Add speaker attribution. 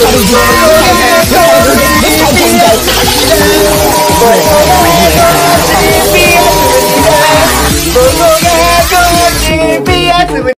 Speaker 1: Teddy,